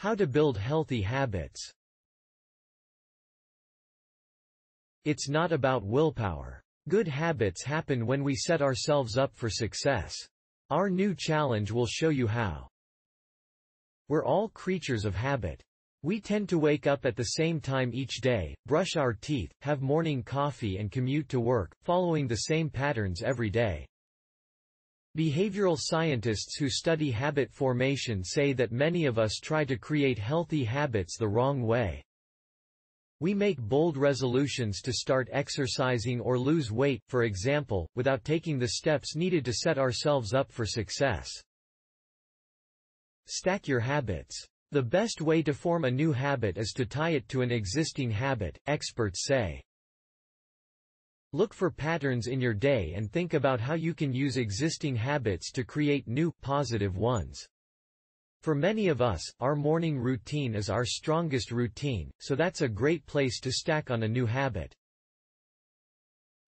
How to build healthy habits. It's not about willpower. Good habits happen when we set ourselves up for success. Our new challenge will show you how. We're all creatures of habit. We tend to wake up at the same time each day, brush our teeth, have morning coffee and commute to work, following the same patterns every day. Behavioral scientists who study habit formation say that many of us try to create healthy habits the wrong way. We make bold resolutions to start exercising or lose weight, for example, without taking the steps needed to set ourselves up for success. Stack your habits. The best way to form a new habit is to tie it to an existing habit, experts say. Look for patterns in your day and think about how you can use existing habits to create new, positive ones. For many of us, our morning routine is our strongest routine, so that's a great place to stack on a new habit.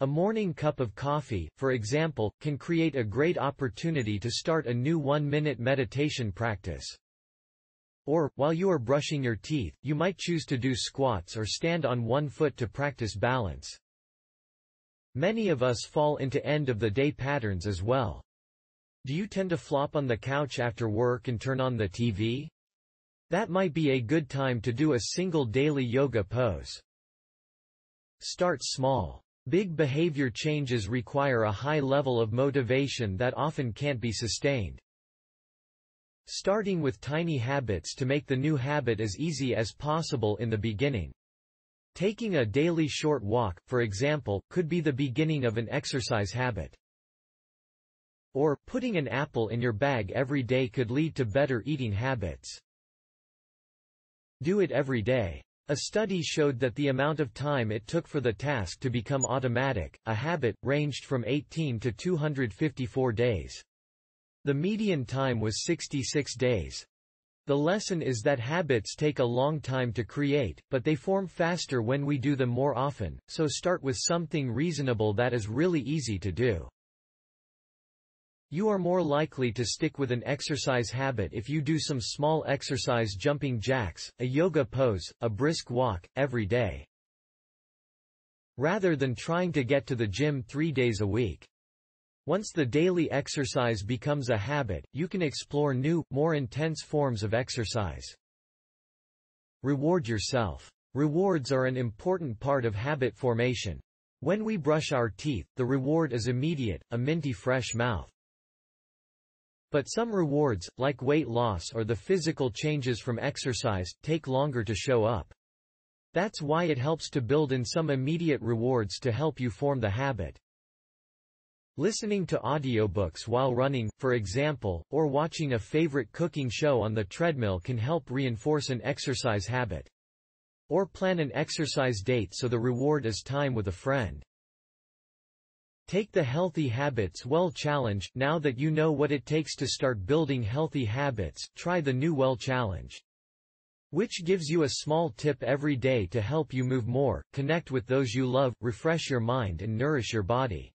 A morning cup of coffee, for example, can create a great opportunity to start a new one-minute meditation practice. Or, while you are brushing your teeth, you might choose to do squats or stand on one foot to practice balance. Many of us fall into end-of-the-day patterns as well. Do you tend to flop on the couch after work and turn on the TV? That might be a good time to do a single daily yoga pose. Start small. Big behavior changes require a high level of motivation that often can't be sustained. Starting with tiny habits to make the new habit as easy as possible in the beginning. Taking a daily short walk, for example, could be the beginning of an exercise habit. Or, putting an apple in your bag every day could lead to better eating habits. Do it every day. A study showed that the amount of time it took for the task to become automatic, a habit, ranged from 18 to 254 days. The median time was 66 days. The lesson is that habits take a long time to create, but they form faster when we do them more often, so start with something reasonable that is really easy to do. You are more likely to stick with an exercise habit if you do some small exercise jumping jacks, a yoga pose, a brisk walk, every day. Rather than trying to get to the gym three days a week. Once the daily exercise becomes a habit, you can explore new, more intense forms of exercise. Reward yourself. Rewards are an important part of habit formation. When we brush our teeth, the reward is immediate, a minty fresh mouth. But some rewards, like weight loss or the physical changes from exercise, take longer to show up. That's why it helps to build in some immediate rewards to help you form the habit. Listening to audiobooks while running, for example, or watching a favorite cooking show on the treadmill can help reinforce an exercise habit. Or plan an exercise date so the reward is time with a friend. Take the Healthy Habits Well Challenge. Now that you know what it takes to start building healthy habits, try the new Well Challenge. Which gives you a small tip every day to help you move more, connect with those you love, refresh your mind and nourish your body.